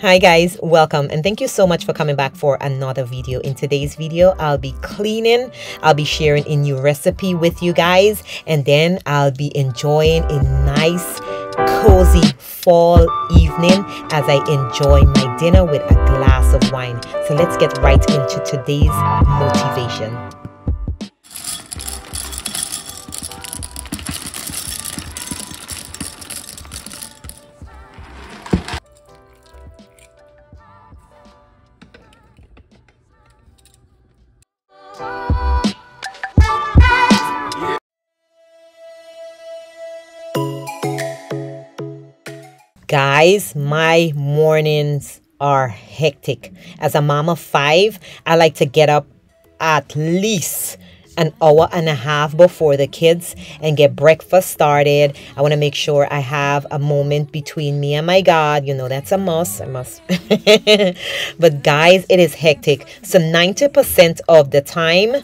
Hi guys, welcome and thank you so much for coming back for another video. In today's video, I'll be cleaning, I'll be sharing a new recipe with you guys, and then I'll be enjoying a nice cozy fall evening as I enjoy my dinner with a glass of wine. So let's get right into today's motivation. Guys, my mornings are hectic. As a mom of five, I like to get up at least an hour and a half before the kids and get breakfast started. I want to make sure I have a moment between me and my God. You know, that's a must. I must. but guys, it is hectic. So 90% of the time,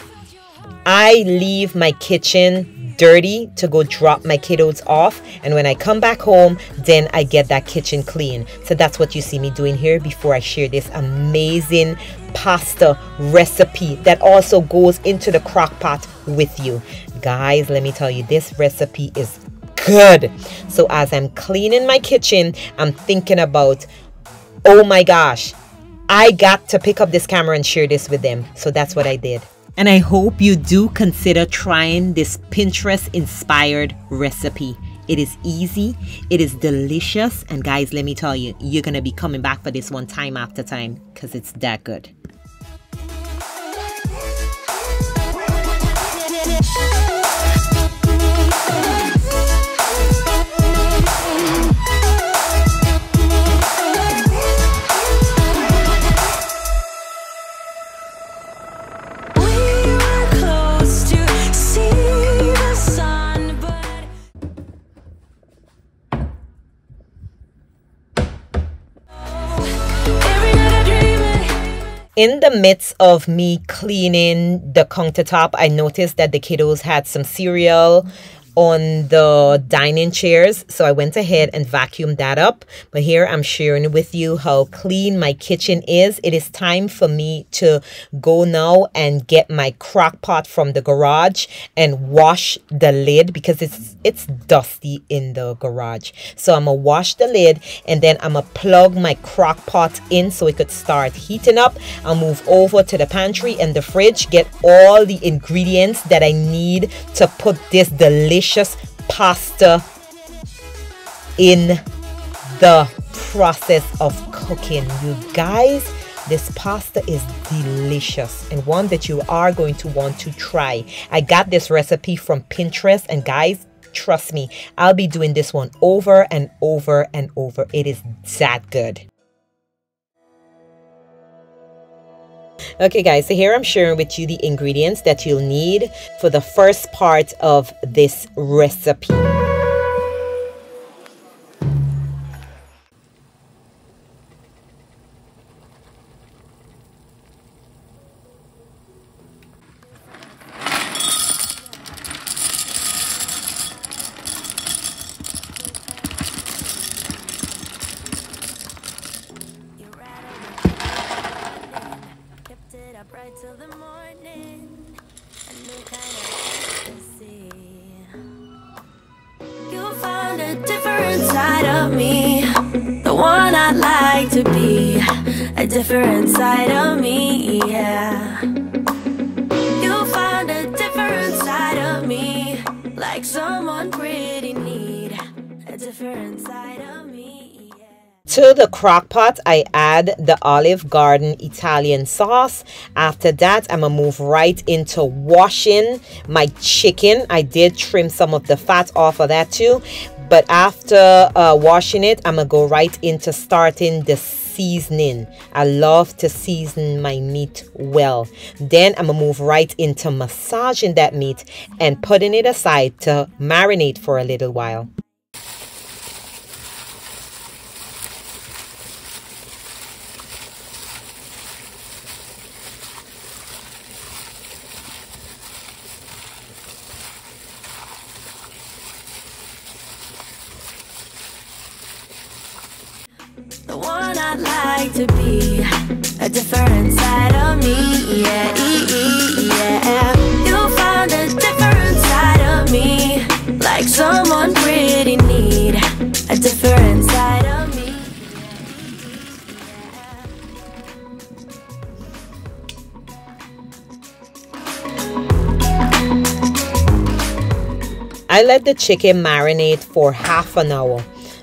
I leave my kitchen dirty to go drop my kiddos off. And when I come back home then I get that kitchen clean. So that's what you see me doing here before I share this amazing pasta recipe that also goes into the crock pot with you. Guys let me tell you this recipe is good. So as I'm cleaning my kitchen I'm thinking about oh my gosh I got to pick up this camera and share this with them. So that's what I did and I hope you do consider trying this Pinterest inspired recipe. It is easy, it is delicious, and guys, let me tell you, you're gonna be coming back for this one time after time because it's that good. In the midst of me cleaning the countertop, I noticed that the kiddos had some cereal on the dining chairs. So I went ahead and vacuumed that up. But here I'm sharing with you how clean my kitchen is. It is time for me to go now and get my crock pot from the garage and wash the lid because it's it's dusty in the garage. So I'm gonna wash the lid and then I'm gonna plug my crock pot in so it could start heating up. I'll move over to the pantry and the fridge, get all the ingredients that I need to put this delicious delicious pasta in the process of cooking. You guys, this pasta is delicious and one that you are going to want to try. I got this recipe from Pinterest and guys, trust me, I'll be doing this one over and over and over. It is that good. Okay guys, so here I'm sharing with you the ingredients that you'll need for the first part of this recipe. Like to be a different side of me, yeah. You'll find a different side of me, like someone pretty neat, a different side of me. To the crock pot, I add the Olive Garden Italian sauce. After that, I'm gonna move right into washing my chicken. I did trim some of the fat off of that too. But after uh, washing it, I'm to go right into starting the seasoning. I love to season my meat well. Then I'm to move right into massaging that meat and putting it aside to marinate for a little while. the one I I'd like to be a different side of me. Yeah, yeah. You'll find a different side of me, like someone pretty need a different side of me. I let the chicken marinate for half an hour.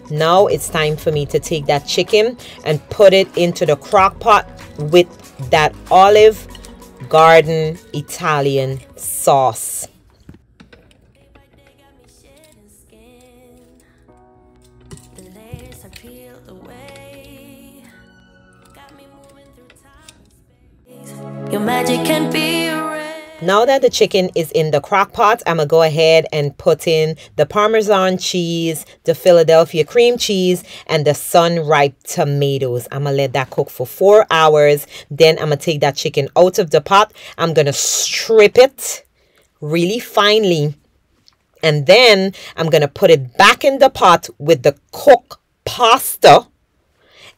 Now it's time for me to take that chicken and put it into the crock pot with that Olive Garden Italian sauce. Your magic can be. Now that the chicken is in the crock pot, I'm gonna go ahead and put in the Parmesan cheese, the Philadelphia cream cheese, and the sun-ripe tomatoes. I'm gonna let that cook for four hours. Then I'm gonna take that chicken out of the pot. I'm gonna strip it really finely. And then I'm gonna put it back in the pot with the cooked pasta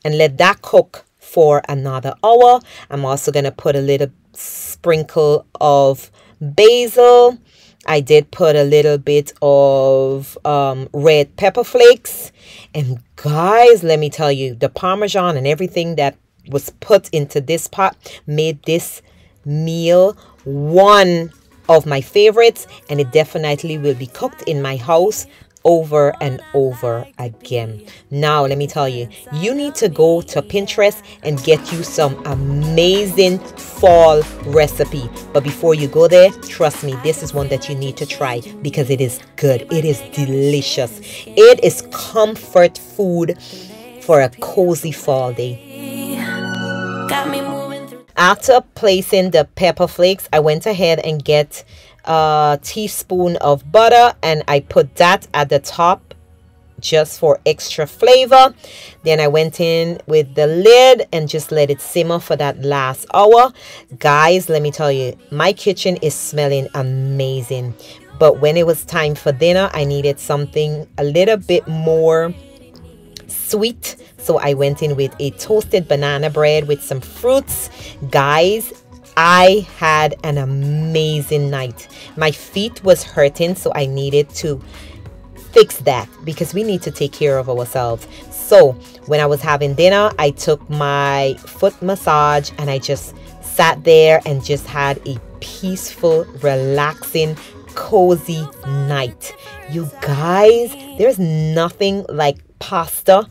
and let that cook for another hour. I'm also going to put a little sprinkle of basil. I did put a little bit of um, red pepper flakes. And guys, let me tell you, the Parmesan and everything that was put into this pot made this meal one of my favorites. And it definitely will be cooked in my house over and over again. Now, let me tell you, you need to go to Pinterest and get you some amazing fall recipe. But before you go there, trust me, this is one that you need to try because it is good. It is delicious. It is comfort food for a cozy fall day. Got me moving through After placing the pepper flakes, I went ahead and get a teaspoon of butter and I put that at the top just for extra flavor. Then I went in with the lid and just let it simmer for that last hour. Guys, let me tell you, my kitchen is smelling amazing. But when it was time for dinner, I needed something a little bit more sweet. So I went in with a toasted banana bread with some fruits. Guys, I had an amazing night. My feet was hurting, so I needed to fix that because we need to take care of ourselves. So, when I was having dinner, I took my foot massage and I just sat there and just had a peaceful, relaxing, cozy night. You guys, there's nothing like pasta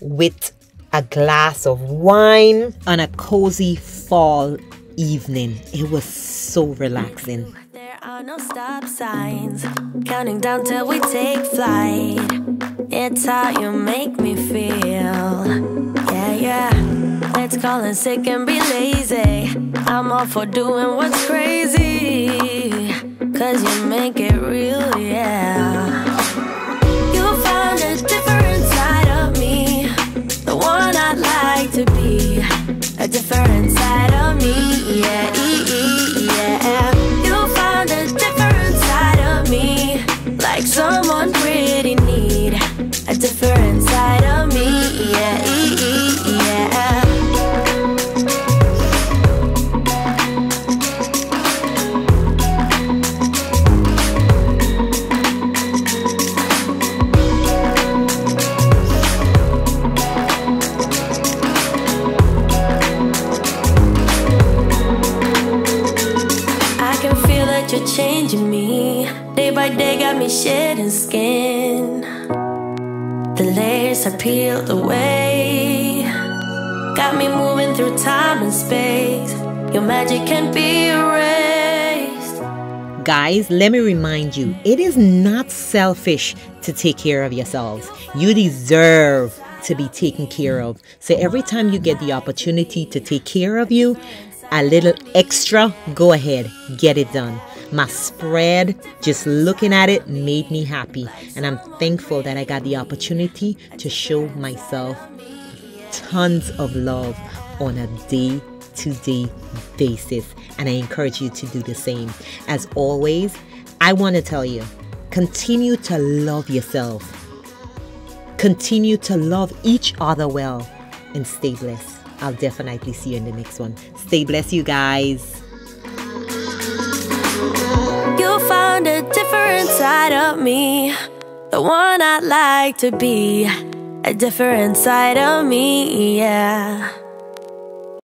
with a glass of wine on a cozy fall evening. It was so relaxing. Are no stop signs. Counting down till we take flight. It's how you make me feel. Yeah, yeah. Let's call in sick and be lazy. I'm all for doing what's crazy. Cause you make it changing me. Day by day, got me shedding skin. The layers are peeled away. Got me moving through time and space. Your magic can't be erased. Guys, let me remind you it is not selfish to take care of yourselves. You deserve to be taken care of. So every time you get the opportunity to take care of you, a little extra, go ahead, get it done. My spread, just looking at it, made me happy. And I'm thankful that I got the opportunity to show myself tons of love on a day to day basis. And I encourage you to do the same. As always, I want to tell you continue to love yourself, continue to love each other well. and stay blessed. I'll definitely see you in the next one. Stay blessed, you guys. Found a different side of me, the one I'd like to be, a different side of me, yeah.